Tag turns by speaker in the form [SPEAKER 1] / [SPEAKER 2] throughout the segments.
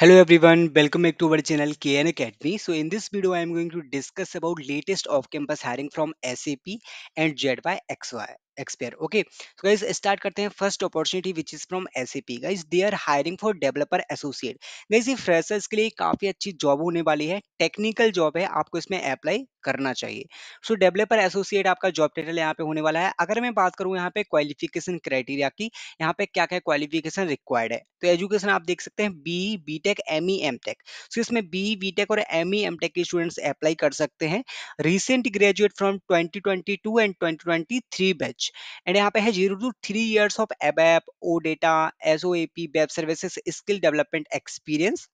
[SPEAKER 1] Hello everyone welcome back to our channel K N academy so in this video I am going to discuss about latest off campus hiring from S and Z by X Y expire okay so guys start करते हैं first opportunity which is from S A P guys they are hiring for developer associate guys ये freshers के लिए काफ़ी अच्छी job होने वाली है. टेक्निकल जॉब है. आपको इसमें अप्लाई करना चाहिए। सो, डेवलपर एसोसिएट आपका जॉब टाइटल यहाँ पे होने वाला है। अगर मैं बात करूँ यहाँ पे क्वालिफिकेशन क्राइटेरिया की, यहाँ पे क्या क्या क्वालिफिकेशन रिक्वायर्ड है? तो एजुकेशन आप देख सकते हैं, B B tech M, E M tech so, इसमें बी बी टेक और एम, ई एम टेक के स्टूडेंट्स अप्लाई कर सकते हैं। Recent graduate from 2022 and 2023 batch. And यहाँ पे है zero to three years of ABAP O data S O A P, web services, skill development experience.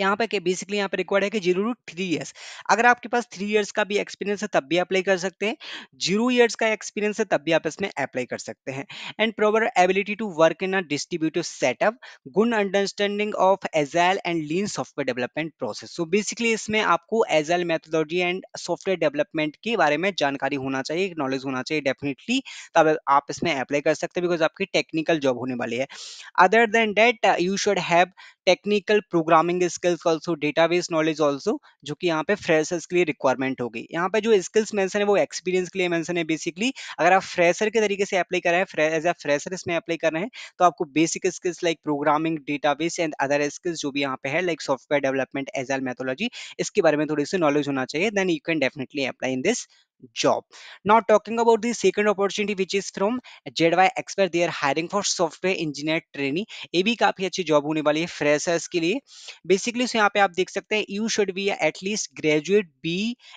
[SPEAKER 1] यहाँ पे बेसिकली यहाँ पे रिक्वायर्ड है कि ज़ीरो टू थ्री ईयर्स अगर आपके पास थ्री इयर्स का भी एक्सपीरियंस है, तब भी अप्लाई कर सकते हैं। ज़ीरो इयर्स का एक्सपीरियंस है, तब भी आप इसमें अप्लाई कर सकते हैं। And proper ability to work in a distributive setup good understanding of agile and lean software development process so basically इसमें आपको agile methodology and software development के बारे में जानकारी होना चाहिए नॉलेज होना चाहिए डेफिनेटली तब आप इसमें अप्लाई कर सकते हैं बिकॉज़ आपकी टेक्निकल जॉब होने वाली है। Other than that you should have technical programming skills also database knowledge also जो कि यहाँ पे फ्रेशर्स के लिए रिक्वायरमेंट होगी यहाँ पे जो स्किल्स मेंशन है वो एक्सपीरियंस के लिए मेंशन है बेसिकली अगर आप फ्रेशर के तरीके से अप्लाई कर रहे हैं एज ए फ्रेशर इसमें अप्लाई कर रहे हैं तो आपको basic skills like programming database and other skills जो भी यहाँ पे है like software development agile methodology इसके बारे में थोड़ी सी नॉलेज होना चाहिए। Then you can definitely apply in this job. Now, talking about the second opportunity, which is from ZY expert. They are hiring for software engineer trainee. ये भी काफ़ी अच्छी जॉब होने वाली है फ्रेशर्स के लिए. बेसिकली यहाँ पे आप देख सकते हैं you should be at least graduate B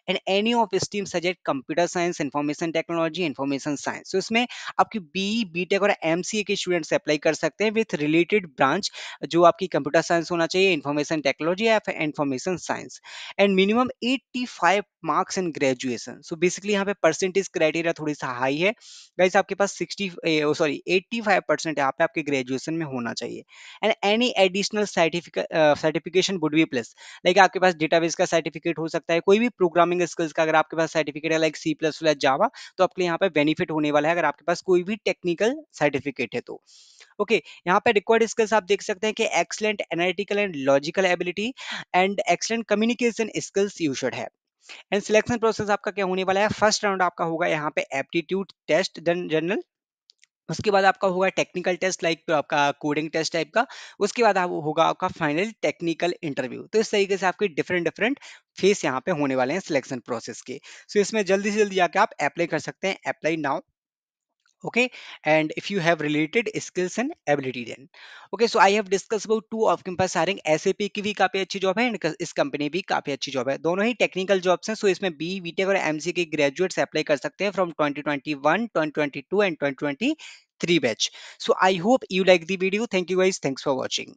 [SPEAKER 1] and any of stream subject computer science information technology information science तो इसमें आपकी बी बीटेक और एमसीए के स्टूडेंट्स अप्लाई कर सकते हैं विथ रिलेटेड ब्रांच जो आपकी कंप्यूटर साइंस होना चाहिए इंफॉर्मेशन टेक्नोलॉजी या information science and minimum 85 marks in graduation so basically यहाँ पे परसेंटेज क्राइटेरिया थोड़ी सा हाई है। गाइस आपके पास 60 सॉरी 85 परसेंट यहाँ पे आपके ग्रेजुएशन में होना चाहिए। And any additional certification would be plus like आपके पास डेटाबेस का सर्टिफिकेट हो सकता है कोई भी प्रोग्रामिंग स्किल्स का अगर आपके पास सर्टिफिकेट है like C plus plus Java तो आपके यहाँ पे बेनिफिट होने वाला है अगर आपके पास कोई भी टेक्निकल सर्टिफिकेट है तो। ओके okay, यहाँ पे रिक्वायर्ड स्किल्स आप देख सकते हैं कि excellent analytical and logical ability and excellent communication skills you should have and selection process आपका क्या होने वाला है? फ़र्स्ट राउंड आपका होगा यहाँ पे एप्टीट्यूड टेस्ट जनरल उसके बाद आपका होगा टेक्निकल टेस्ट लाइक आपका कोडिंग टेस्ट टाइप का। उसके बाद आप होगा आपका फाइनल टेक्निकल इंटरव्यू तो इस तरीके से आपके डिफरेंट डिफरेंट फेस यहाँ पे होने वाले हैं सिलेक्शन प्रोसेस के। सो so इसमें जल्दी से जल्दी जाकर आप अप्लाई कर सकते हैं। Apply now okay and if you have related skills and ability then okay so i have discussed about two of campus hiring sap की भी काफ़ी अच्छी जॉब है एंड इस कंपनी भी काफ़ी अच्छी जॉब है दोनों ही टेक्निकल जॉब्स हैं सो इसमें बी बीटेक और एमसी के ग्रेजुएट्स अप्लाई कर सकते हैं from 2021 2022 and 2023 batch so i hope you like the video thank you guys thanks for watching